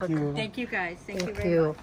Thank you. Thank you guys. Thank, you very you. much.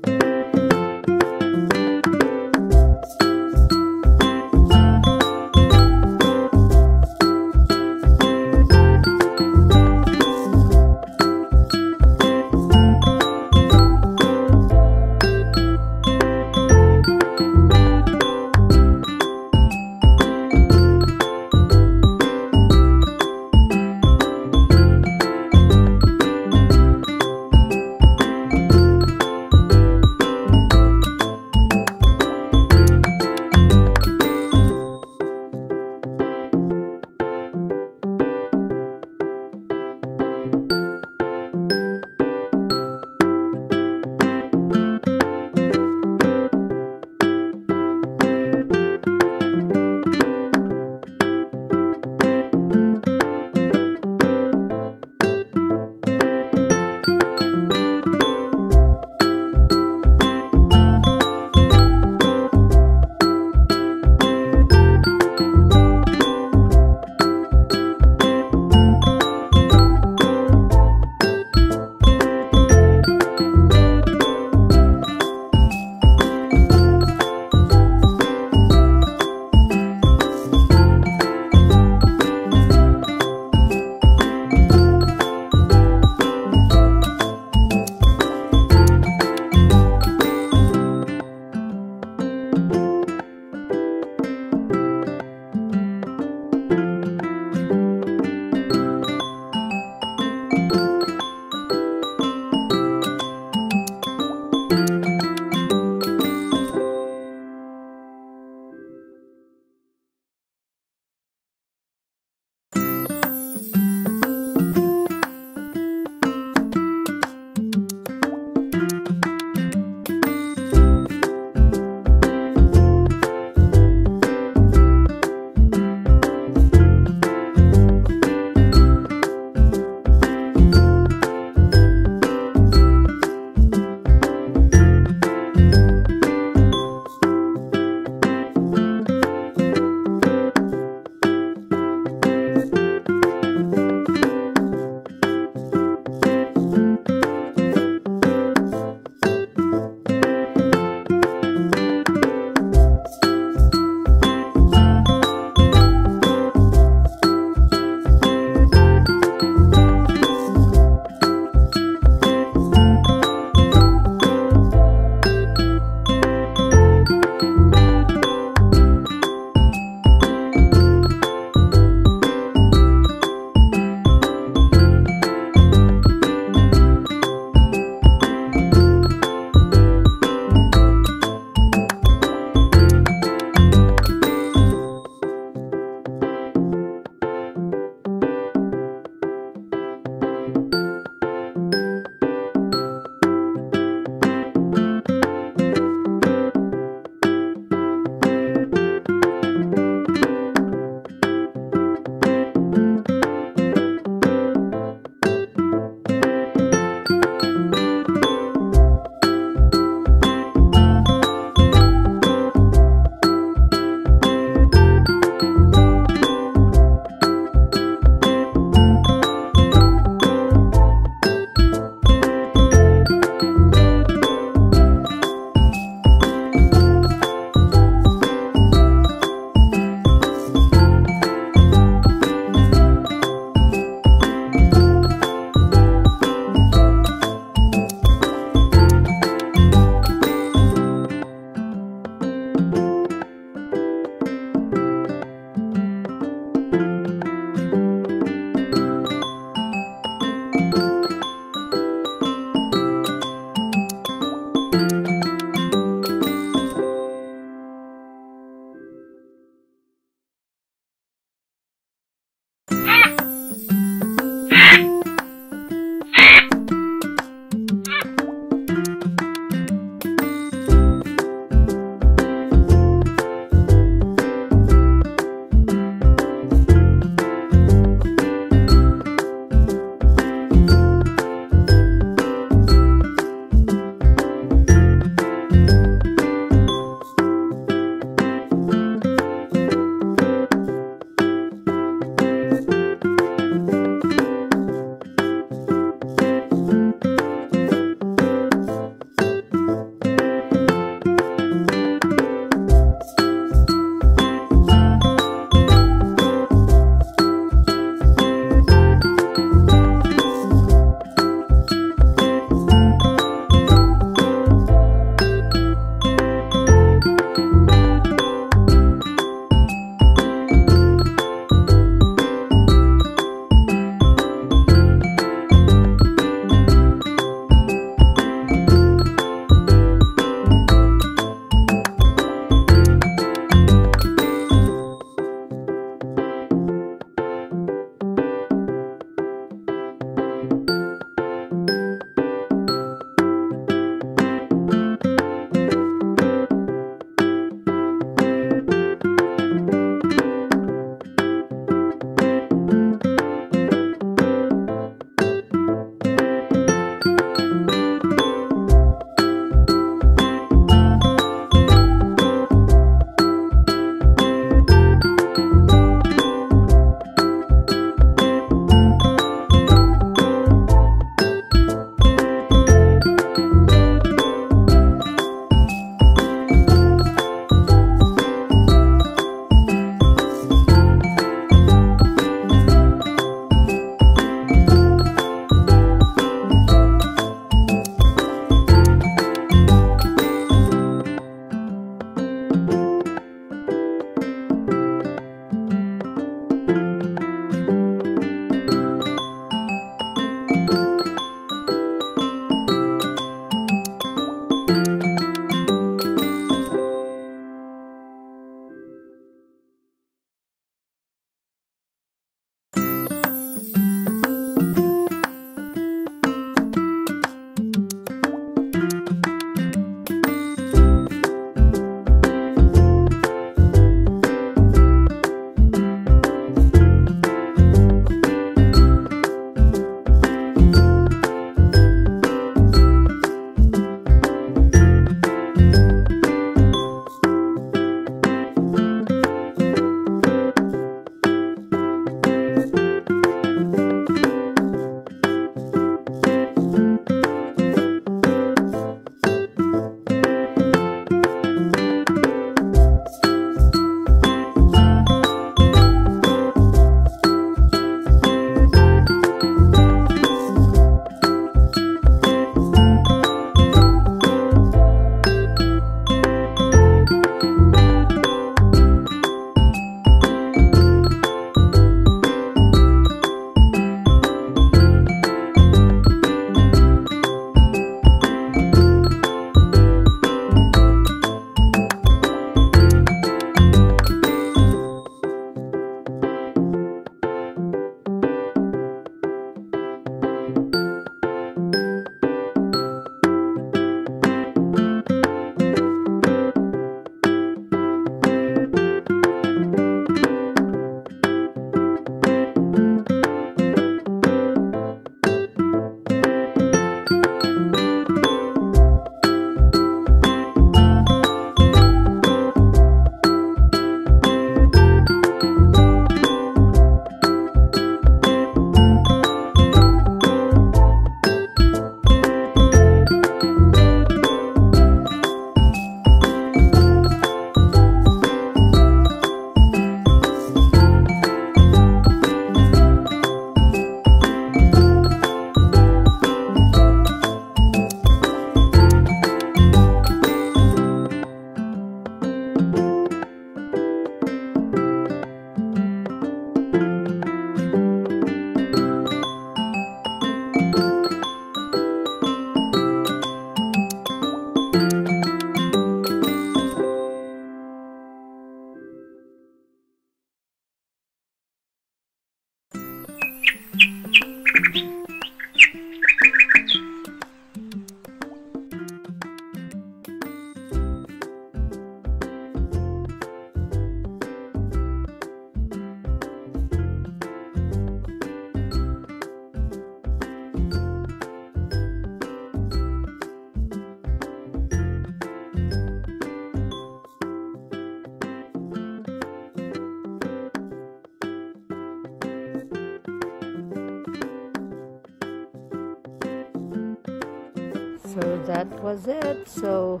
So that was it. So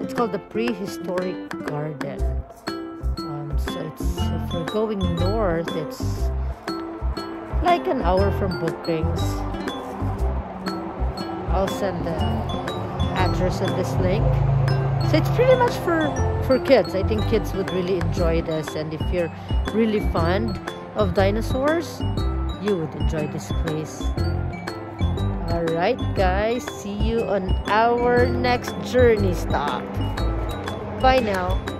it's called the prehistoric garden. Um, so it's if we're going north, it's like an hour from Brookings. I'll send the address of this link. So it's pretty much for for kids. I think kids would really enjoy this, and if you're really fond of dinosaurs, you would enjoy this place. Alright guys, see you on our next journey stop. Bye now.